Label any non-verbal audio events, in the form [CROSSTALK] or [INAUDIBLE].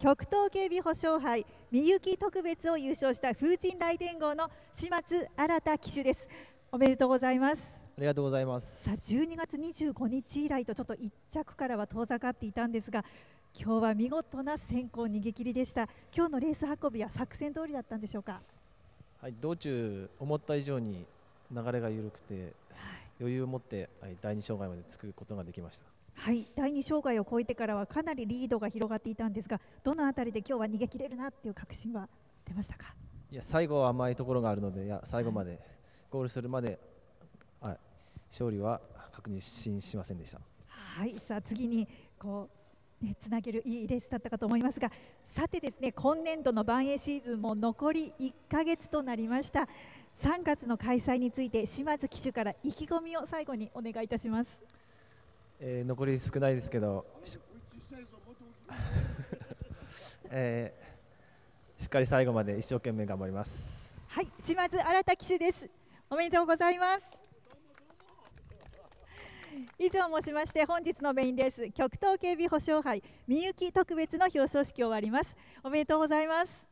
極東警備保障杯みゆき特別を優勝した風神雷電号の島津新騎手です。おめでとうございます。ありがとうございます。さあ12月25日以来とちょっと1着からは遠ざかっていたんですが今日は見事な先行逃げ切りでした。今日のレース運びは作戦通りだったんでしょうか？はい道中思った以上に流れが緩くて、はい、余裕を持って、はい、第二障害まで作ることができました。はい。第二障害を超えてからはかなりリードが広がっていたんですがどのあたりで今日は逃げ切れるなっていう確信は出ましたか？いや最後は甘いところがあるのでいや最後まで、はい、ゴールするまで、はい、勝利は確認しませんでした。はい。さあ次にこうね、つなげるいいレースだったかと思いますがさてですね今年度の万栄シーズンも残り1ヶ月となりました。3月の開催について島津騎手から意気込みを最後にお願いいたします、えー、残り少ないですけど [LAUGHS] えー、しっかり最後まで一生懸命頑張ります。はい島津新騎手です。おめでとうございます以上もしまして本日のメインレース極東警備保障杯みゆき特別の表彰式を終わります。おめでとうございます。